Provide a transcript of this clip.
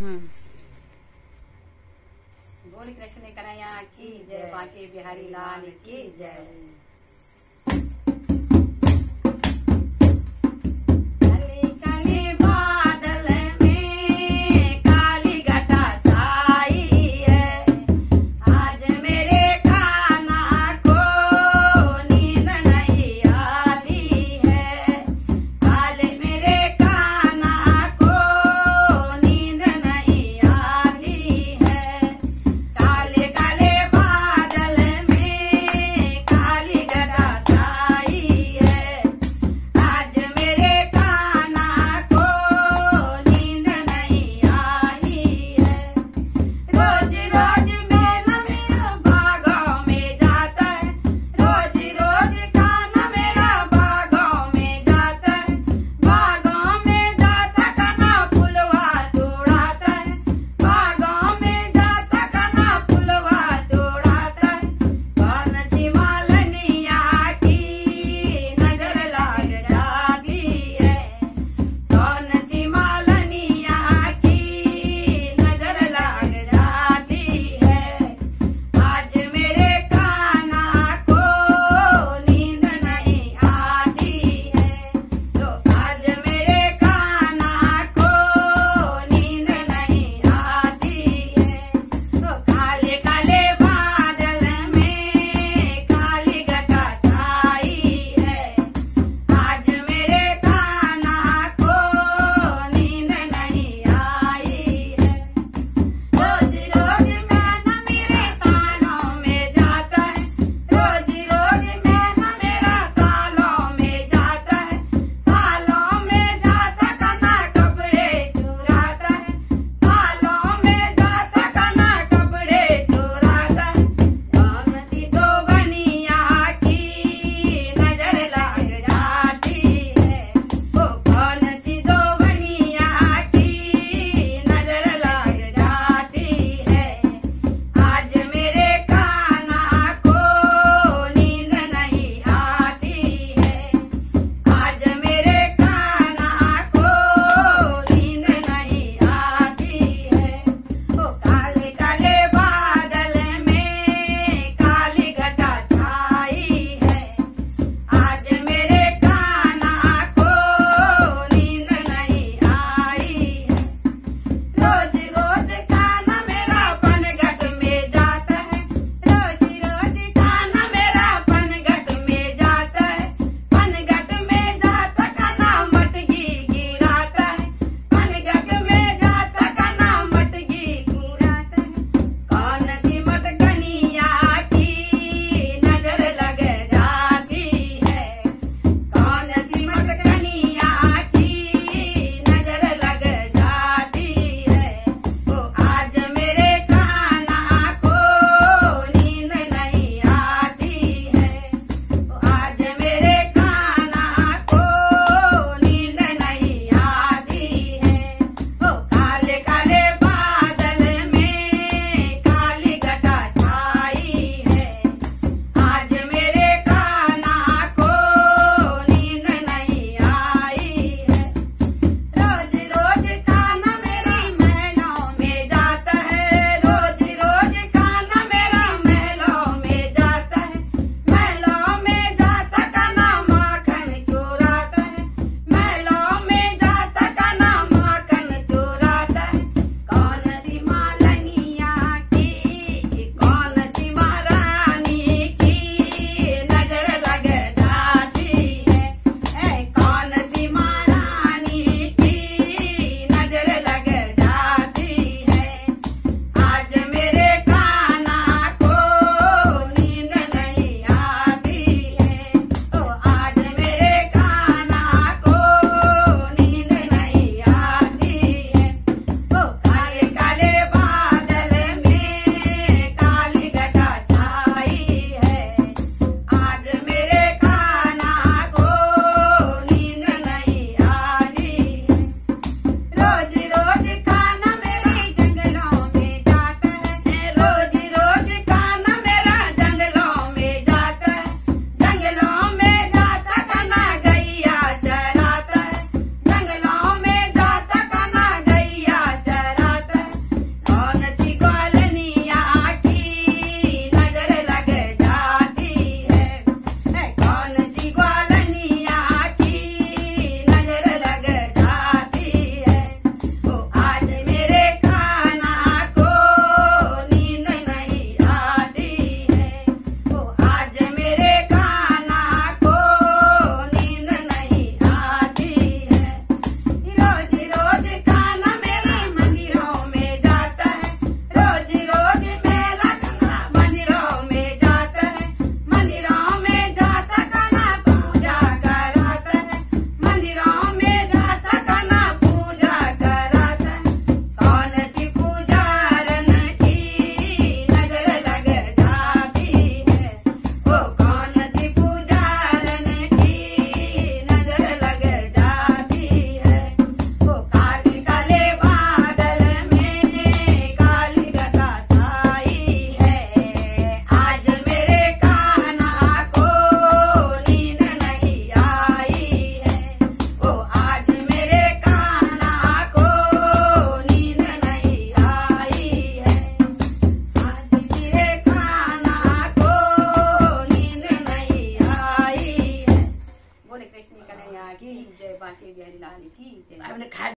हम्म। बोल कृष्ण कन्हैया की जय बाके बिहारी लाल की जय।